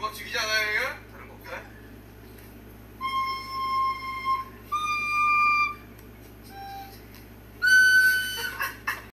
그거 죽이잖아요